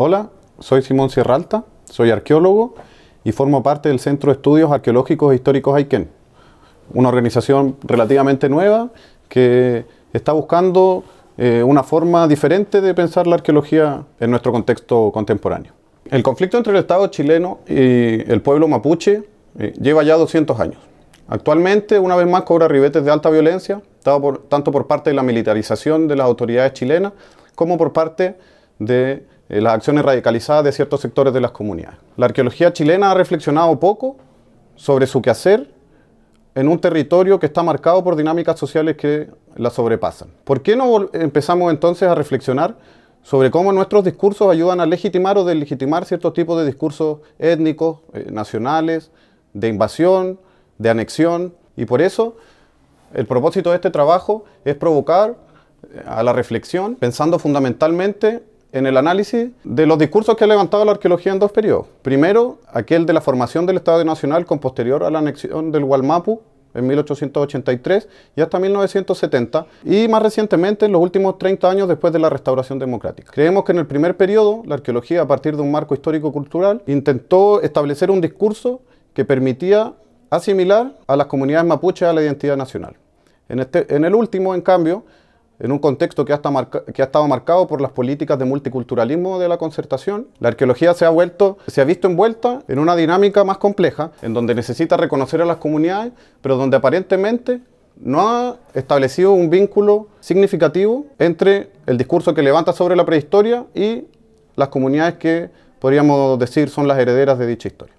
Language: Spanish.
Hola, soy Simón Sierralta, soy arqueólogo y formo parte del Centro de Estudios Arqueológicos e Históricos Aiken, una organización relativamente nueva que está buscando eh, una forma diferente de pensar la arqueología en nuestro contexto contemporáneo. El conflicto entre el Estado chileno y el pueblo mapuche eh, lleva ya 200 años. Actualmente, una vez más, cobra ribetes de alta violencia, tanto por parte de la militarización de las autoridades chilenas como por parte de las acciones radicalizadas de ciertos sectores de las comunidades. La arqueología chilena ha reflexionado poco sobre su quehacer en un territorio que está marcado por dinámicas sociales que la sobrepasan. ¿Por qué no empezamos entonces a reflexionar sobre cómo nuestros discursos ayudan a legitimar o delegitimar ciertos tipos de discursos étnicos, eh, nacionales, de invasión, de anexión? Y por eso el propósito de este trabajo es provocar eh, a la reflexión, pensando fundamentalmente en el análisis de los discursos que ha levantado la arqueología en dos periodos. Primero, aquel de la formación del Estado Nacional con posterior a la anexión del Gualmapu en 1883 y hasta 1970, y más recientemente en los últimos 30 años después de la restauración democrática. Creemos que en el primer periodo, la arqueología, a partir de un marco histórico-cultural, intentó establecer un discurso que permitía asimilar a las comunidades mapuches a la identidad nacional. En, este, en el último, en cambio, en un contexto que ha, estado marcado por las políticas de multiculturalismo de la concertación, la arqueología se ha, vuelto, se ha visto envuelta en una dinámica más compleja, en donde necesita reconocer a las comunidades, pero donde aparentemente no ha establecido un vínculo significativo entre el discurso que levanta sobre la prehistoria y las comunidades que podríamos decir son las herederas de dicha historia.